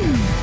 Woo!